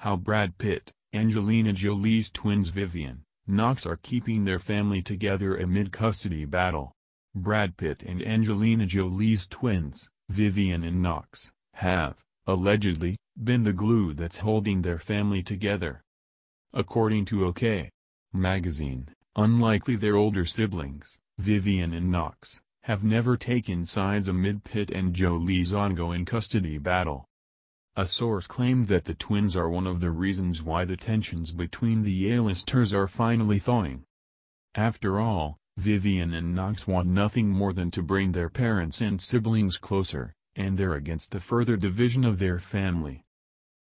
how Brad Pitt, Angelina Jolie's twins Vivienne, Knox are keeping their family together amid custody battle. Brad Pitt and Angelina Jolie's twins, Vivienne and Knox, have, allegedly, been the glue that's holding their family together. According to OK magazine, unlikely their older siblings, Vivienne and Knox, have never taken sides amid Pitt and Jolie's ongoing custody battle. A source claimed that the twins are one of the reasons why the tensions between the A-listers are finally thawing. After all, Vivienne and Knox want nothing more than to bring their parents and siblings closer, and they're against the further division of their family.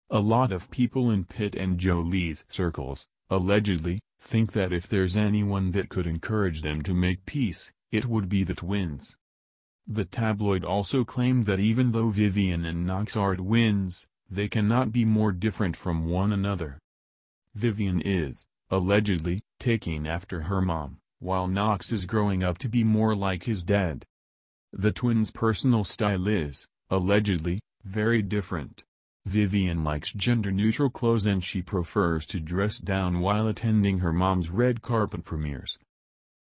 A lot of people in Pitt and Jolie's circles, allegedly, think that if there's anyone that could encourage them to make peace, it would be the twins. The tabloid also claimed that even though Vivienne and Knox are twins, they cannot be more different from one another. Vivienne is, allegedly, taking after her mom, while Knox is growing up to be more like his dad. The twins' personal style is, allegedly, very different. Vivienne likes gender-neutral clothes and she prefers to dress down while attending her mom's red carpet premieres.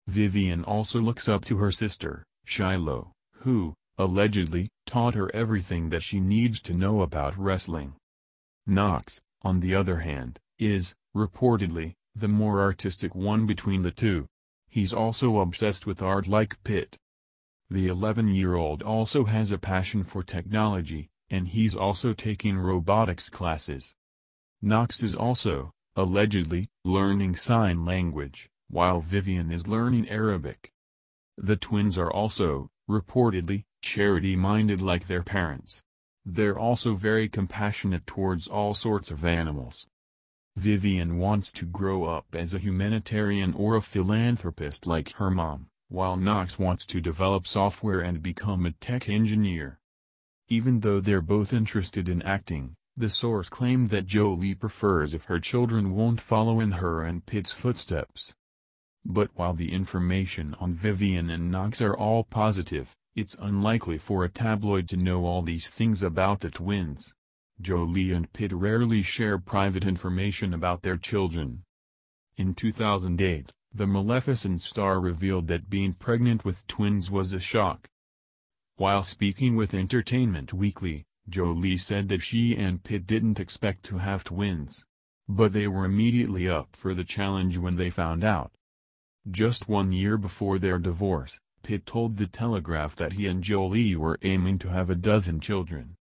Vivienne also looks up to her sister, Shiloh, who, allegedly, taught her everything that she needs to know about wrestling. Knox, on the other hand, is, reportedly, the more artistic one between the two. He's also obsessed with art like Pitt. The 11-year-old also has a passion for technology, and he's also taking robotics classes. Knox is also, allegedly, learning sign language, while Vivienne is learning Arabic. The twins are also, reportedly, charity-minded like their parents. They're also very compassionate towards all sorts of animals. Vivienne wants to grow up as a humanitarian or a philanthropist like her mom, while Knox wants to develop software and become a tech engineer. Even though they're both interested in acting, the source claimed that Jolie prefers if her children won't follow in her and Pitt's footsteps. But while the information on Vivienne and Knox are all positive, it's unlikely for a tabloid to know all these things about the twins. Jolie and Pitt rarely share private information about their children. In 2008, the Maleficent star revealed that being pregnant with twins was a shock. While speaking with Entertainment Weekly, Jolie said that she and Pitt didn't expect to have twins. But they were immediately up for the challenge when they found out. Just one year before their divorce, Pitt told The Telegraph that he and Jolie were aiming to have a dozen children.